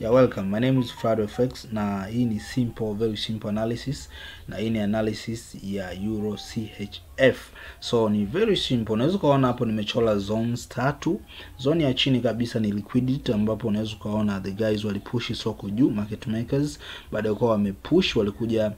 Yeah, welcome. My name is Frado FX na hii ni simple, very simple analysis na hii ni analysis ya Euro CHF. So ni very simple. Unaweza ukaona hapo nimechora zones tatu. Zone ya chini kabisa ni liquidity ambapo unaweza ukaona the guys walipush soko juu, market makers, baada ya kuwa wamepush, walikuja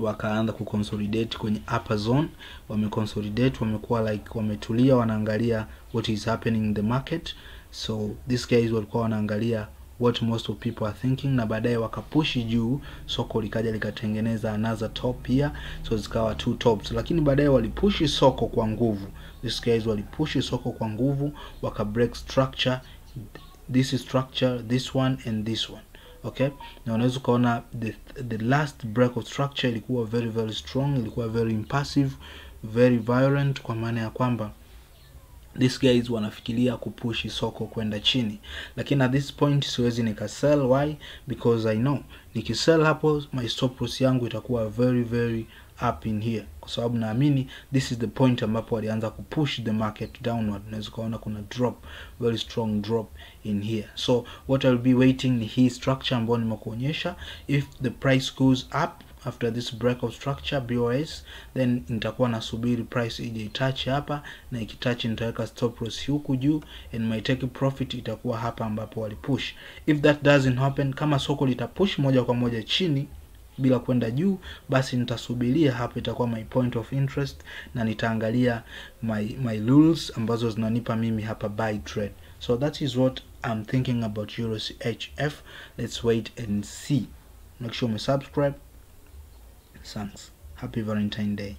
wakaanza kuconsolidate kwenye upper zone, wameconsolidate, wamekuwa like wametulia, wanaangalia what is happening in the market. So these guys walikuwa wanaangalia what most of people are thinking na baadaye wakapushi juu soko likaja likatengeneza another top here so zikawa two tops. Lakini baadaye walipushi soko kwa nguvu. These guys walipushi soko kwa nguvu waka break structure this is structure this one and this one. Okay? Na unaweza ukaona the, the last break of structure ilikuwa very very strong ilikuwa very impassive very violent kwa maana ya kwamba these guys wanafikiria kupushi soko kwenda chini. Lakini at this point siwezi nikasell. Why? Because i know nikisell hapo my stop loss yangu itakuwa very very up in here. Kwa sababu naamini this is the point ambapo walianza kupush the market downward. Unaweza ukaona kuna drop very strong drop in here. So what I'll be waiting ni hii structure ambayo nimekuonyesha. If the price goes up after this break of structure BOS then nitakuwa nasubiri price ije itouch hapa na ikitouch nitaweka stop loss huku juu and my take profit itakuwa hapa ambapo walipush if that doesn't happen kama soko litapush moja kwa moja chini bila kwenda juu basi nitasubiria hapa itakuwa my point of interest na nitaangalia my my rules ambazo zinanipa mimi hapa buy trade. So that is what I'm thinking about Euro HF. let's wait and see. Make sure you subscribe Thanks. Happy Valentine's Day.